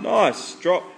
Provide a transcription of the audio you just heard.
Nice drop.